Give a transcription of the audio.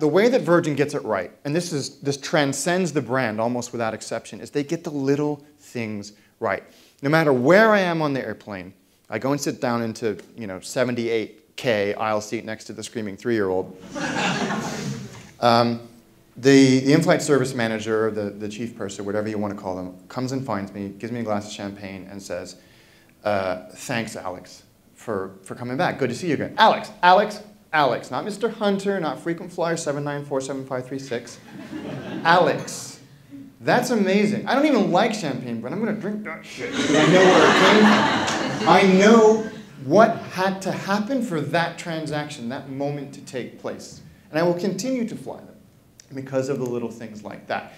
the way that Virgin gets it right, and this is this transcends the brand almost without exception, is they get the little things right. No matter where I am on the airplane, I go and sit down into you know 78K aisle seat next to the screaming three-year-old. um, the, the in-flight service manager, the, the chief purser, whatever you want to call them, comes and finds me, gives me a glass of champagne, and says, uh, thanks, Alex, for, for coming back. Good to see you again. Alex, Alex, Alex, not Mr. Hunter, not frequent flyer 7947536. Alex. That's amazing. I don't even like champagne, but I'm going to drink that shit because I know where it came from. I know what had to happen for that transaction, that moment to take place. And I will continue to fly them because of the little things like that.